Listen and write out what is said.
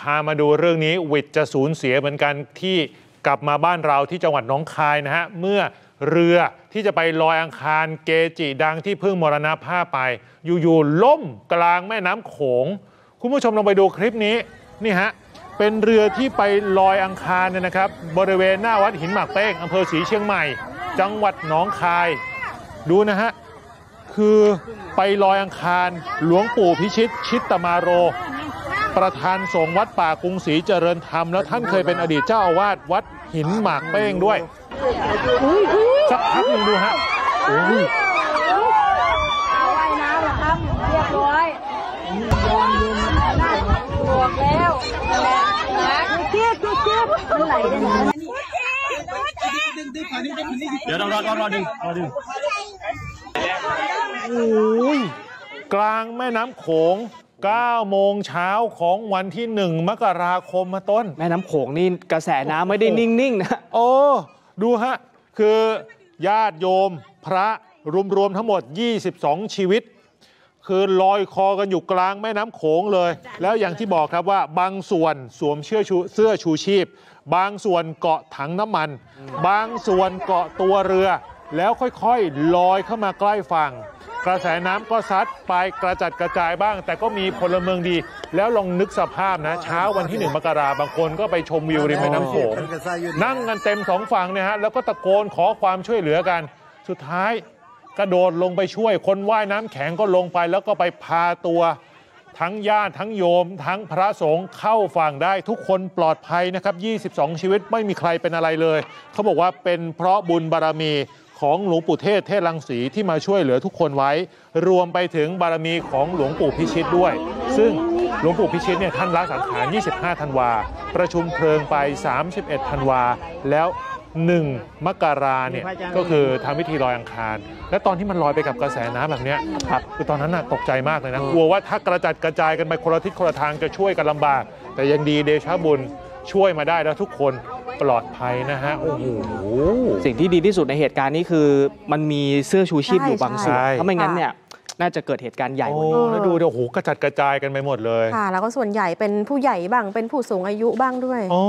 พามาดูเรื่องนี้วิทย์จะสูญเสียเหมือนกันที่กลับมาบ้านเราที่จังหวัดหนองคายนะฮะ เมื่อเรือที่จะไปลอยอังคารเกจิดังที่เพิ่งมรณภาพไป อยู่ๆล่มกลางแม่น้ำโขง คุณผู้ชมลองไปดูคลิปนี้นี่ฮะเป็นเรือที่ไปลอยอังคารเนี่ยนะครับ บริเวณหน้าวัดหินหมากเป้งอำเภอศรีเชียงใหม่ จังหวัดหนองคาย ดูนะฮะคือไปลอยอังคารหลวงปู่พิชิตชิตตมาโร ประธานสงฆ์วัดป่ากรุงศรีเจริญธรรมแล้วท่านเคยเป็นอดีตเจ้าอาวาสวัดหินหมากเป้งด้วยสักพักหนึ่งดูฮะโอ้ยว่ายน้ำเหรอครับเรียบร้อยบวกแล้วนะเจี๊ยบเจี๊ยบมันไหลได้ไหมเดี๋ยวรอรอรอรอดึงรอดึงโอ้ยกลางแม่น้ำโขง 9 โมงเช้าของวันที่ 1 มกราคมมาต้น แม่น้ำโขงนี่กระแสน้ำไม่ได้นิ่ง ๆ นะ โอ้ ดูฮะ คือญาติโยมพระรวม ๆ ทั้งหมด 22 ชีวิต คือลอยคอกันอยู่กลางแม่น้ำโขงเลย แล้วอย่างที่บอกครับว่าบางส่วนสวมเสื้อชูเสื้อชูชีพ บางส่วนเกาะถังน้ำมัน บางส่วนเกาะตัวเรือ แล้วค่อยๆลอยเข้ามาใกล้ฝั่ง กระแสน้ำก็ซัดไปกระจัดกระจายบ้าง แต่ก็มีพลเมืองดี แล้วลองนึกสภาพนะ เช้าวันที่หนึ่งมกราบางคนก็ไปชมวิวริมแม่น้ำโขงนั่งกันเต็มสองฝั่งเนี่ยฮะแล้วก็ตะโกนขอความช่วยเหลือกัน สุดท้ายกระโดดลงไปช่วย คนว่ายน้ำแข็งก็ลงไป แล้วก็ไปพาตัว ทั้งญาติทั้งโยม ทั้งพระสงฆ์เข้าฝั่งได้ทุกคนปลอดภัยนะครับ 22 ชีวิตไม่มีใครเป็นอะไรเลย เขาบอกว่าเป็นเพราะบุญบารมี ของหลวงปู่เทศเทศลังสีที่มาช่วยเหลือทุกคนไว้ รวมไปถึงบารมีของหลวงปู่พิชิตด้วย ซึ่งหลวงปู่พิชิตเนี่ยท่านละสังขาร 25 ธันวา ประชุมเพลิงไป 31 ธันวา แล้ว 1 มกราเนี่ยก็คือทำพิธีลอยอังคาร และตอนที่มันลอยไปกับกระแสน้ำแบบเนี้ยครับคือตอนนั้นน่ะตกใจมากเลยนะกลัวว่าถ้ากระจัดกระจายกันไปคนละทิศคนละทางจะช่วยกันลำบาก แต่ยังดีเดชะบุญช่วยมาได้แล้วทุกคน ปลอดภัยนะฮะ โอ้โห สิ่งที่ดีที่สุดในเหตุการณ์นี้คือ มันมีเสื้อชูชีพอยู่บางส่วนใช่ ถ้าไม่งั้นเนี่ยน่าจะเกิดเหตุการณ์ใหญ่กโอ้ว่านี้ แล้วดูเดี๋ยวโอ้โหกระจัดกระจายกันไปหมดเลยค่ะ แล้วก็ส่วนใหญ่เป็นผู้ใหญ่บ้างเป็นผู้สูงอายุบ้างด้วย โอ้